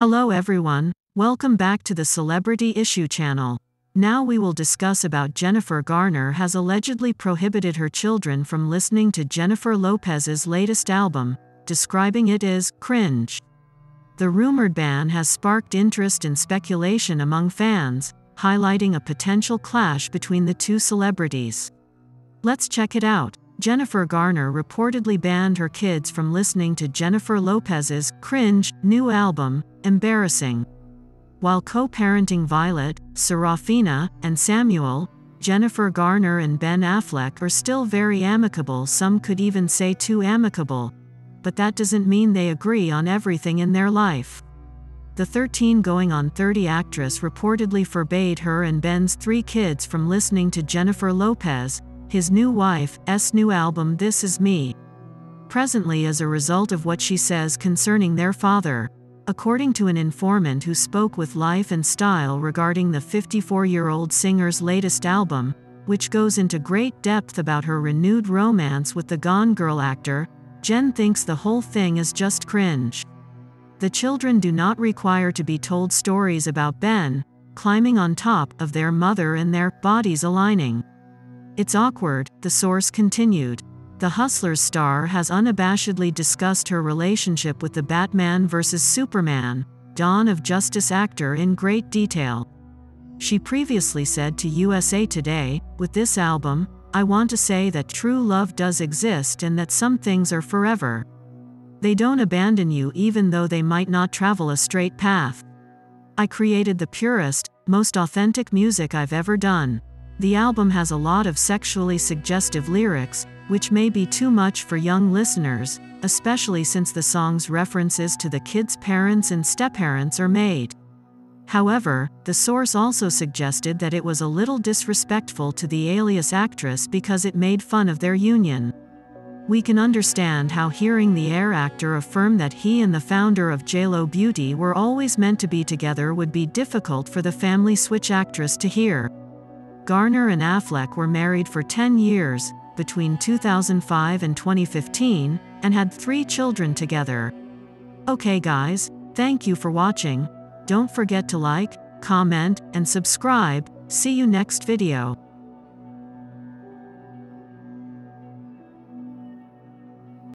Hello everyone, welcome back to the Celebrity Issue channel. Now we will discuss about Jennifer Garner has allegedly prohibited her children from listening to Jennifer Lopez's latest album, describing it as cringe. The rumored ban has sparked interest and speculation among fans, highlighting a potential clash between the two celebrities. Let's check it out. Jennifer Garner reportedly banned her kids from listening to Jennifer Lopez's cringe new album, Embarrassing. While co parenting Violet, Serafina, and Samuel, Jennifer Garner and Ben Affleck are still very amicable, some could even say too amicable. But that doesn't mean they agree on everything in their life. The 13 going on 30 actress reportedly forbade her and Ben's three kids from listening to Jennifer Lopez, his new wife's new album This Is Me. Presently, as a result of what she says concerning their father, according to an informant who spoke with Life and Style regarding the 54 year old singer's latest album, which goes into great depth about her renewed romance with the Gone Girl actor, Jen thinks the whole thing is just cringe. The children do not require to be told stories about Ben climbing on top of their mother and their bodies aligning. It's awkward, the source continued. The Hustlers star has unabashedly discussed her relationship with the Batman vs. Superman, Dawn of Justice actor in great detail. She previously said to USA Today, with this album, I want to say that true love does exist and that some things are forever. They don't abandon you even though they might not travel a straight path. I created the purest, most authentic music I've ever done. The album has a lot of sexually suggestive lyrics, which may be too much for young listeners, especially since the song's references to the kids' parents and stepparents are made. However, the source also suggested that it was a little disrespectful to the alias actress because it made fun of their union. We can understand how hearing the Air actor affirm that he and the founder of JLo Beauty were always meant to be together would be difficult for the family switch actress to hear. Garner and Affleck were married for 10 years, between 2005 and 2015, and had three children together. Okay guys, thank you for watching. Don't forget to like, comment, and subscribe. See you next video.